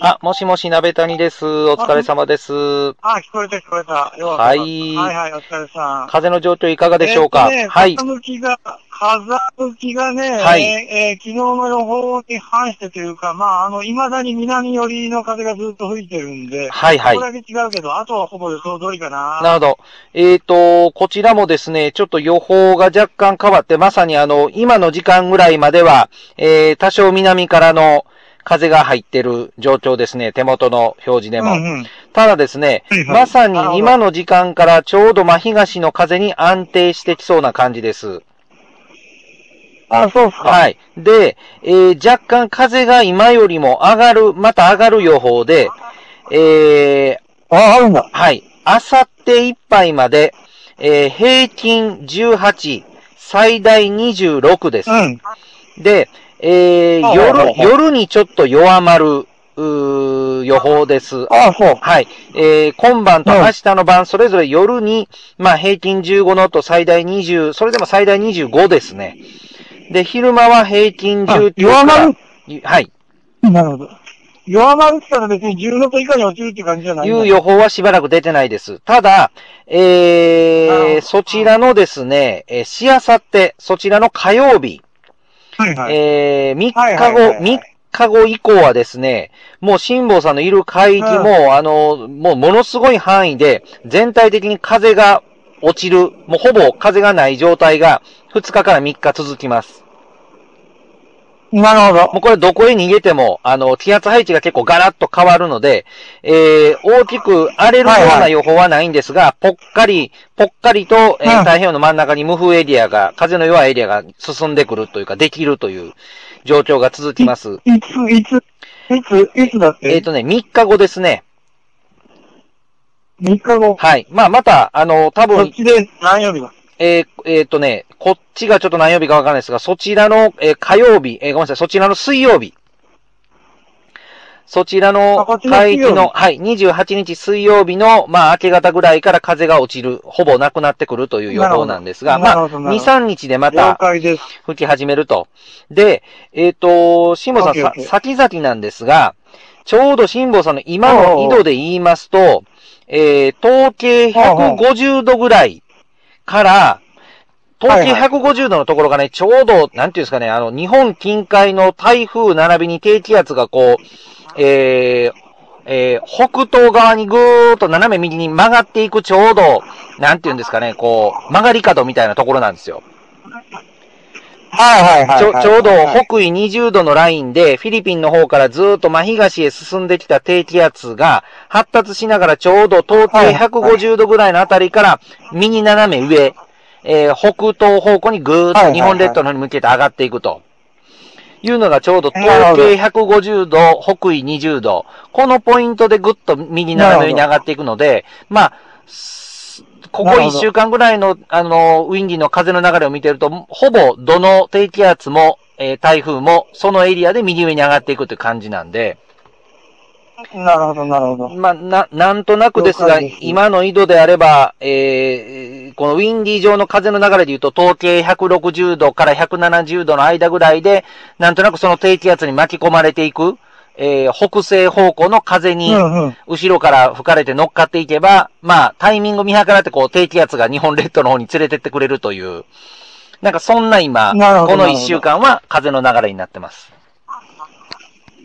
あ、もしもし、鍋谷です。お疲れ様です。あ、聞こえた聞こえた。よはいはいはい、お疲れさん。風の状況いかがでしょうか、えーとねはい。風向きが、風向きがね、はいえーえー昨日の予報に反してというか、まあ、あの、未だに南寄りの風がずっと吹いてるんで、はいはいここだけ違うけど、あとはほぼ予想通りかな。なるほど。えっ、と、こちらもですね、ちょっと予報が若干変わって、まさにあの、今の時間ぐらいまでは、えー、多少南からの風が入ってる状況ですね、手元の表示でも。うんうん。ただですね、はいはいまさに今の時間からちょうど真東の風に安定してきそうな感じです。あ、そうっすか。はい。で、えー若干風が今よりも上がる、また上がる予報で、えーあ、あるんだ。はい。あさっていっぱいまで、えー平均18、最大26です。うん。で、えーあ夜、夜にちょっと弱まる、うー予報です。あ、そう。はい。えー今晩と明日の晩、それぞれ夜に、まあ平均15のと最大20、それでも最大25ですね。で、昼間は平均あ19弱まる？はい。なるほど。弱まるって言ったら別に10度と以下に落ちるっていう感じじゃないいう予報はしばらく出てないです。ただ、えー、そちらのですね、えーしあさって、そちらの火曜日、はいはい。えー、3はい日後、はいはいはい3日後以降はですね、もう辛坊さんのいる海域も、あの、もうものすごい範囲で、全体的に風が落ちる、もうほぼ風がない状態が2日から3日続きます。なるほど。もうこれどこへ逃げても、あの、気圧配置が結構ガラッと変わるので、えー、大きく荒れるようない予報はないんですが、ぽっかり、ぽっかりと、えーうん太平洋の真ん中に無風エリアが、風の弱いエリアが進んでくるというか、できるという状況が続きます。いつ、いつ、いつ、いつだっえっ、てとね、3日後ですね。?3 日後。はい。まあ、また、あの、多分、こっちで何曜日だえーえーとね、こっちがちょっと何曜日かわかんないですが、そちらの、えー火曜日、えーごめんなさい、そちらの水曜日。そちらの海域の、はい、28日水曜日の、まあ、明け方ぐらいから風が落ちる、ほぼなくなってくるという予報なんですが、まあ、なるほどなる2、ほど3日でま了た。吹き始めると。で、えっ、と、辛坊さん、さ先々なんですが、ちょうど辛坊さんの今の緯度で言いますと、えー、統計150度ぐらいから、統計はいはい150度のところがね、ちょうど、なんていうんですかね、あの、日本近海の台風並びに低気圧がこう、えー、えー北東側にぐーっと斜め右に曲がっていくちょうど、なんていうんですかね、こう、曲がり角みたいなところなんですよ。はいはいはいちょはい。ちょうどはい北緯20度のラインで、フィリピンの方からずーっと真東へ進んできた低気圧が発達しながらちょうど統計はい150度ぐらいのあたりから右斜め上、えー北東方向にぐーっと日本列島の方に向けて上がっていくと。いうのがちょうどなるほど統計150度、北緯20度。このポイントでぐっと右斜め上に上がっていくので、まあ、すここ1なるほど。週間ぐらいの、あの、ウィンディの風の流れを見てると、ほぼどの低気圧も、えー台風も、そのエリアで右上に上がっていくという感じなんで、なるほど、なるほど。まあ、な、なんとなくですが、今の緯度であれば、えーこのウィンディ上の風の流れで言うと、統計160度から170度の間ぐらいで、なんとなくその低気圧に巻き込まれていく、えー北西方向の風うに、んうん。後ろから吹かれて乗っかっていけば、まあ、タイミング見計らってこう、低気圧が日本列島の方に連れてってくれるという、なんかそんな今、なこの一週間は風の流れになってます。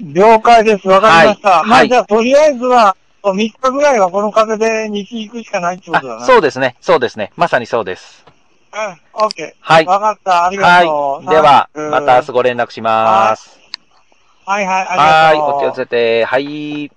了解です。わかりました。はいじゃあ、とりあえずは、3日ぐらいはこの風で西行くしかないってことだあな。そうですね、そうですね。まさにそうです。うん。オッケはいー。。わかった。ありがとう。はい。では、うんまた明日ご連絡します。はいはい、ありはい。がとう。お気をつけて。はい。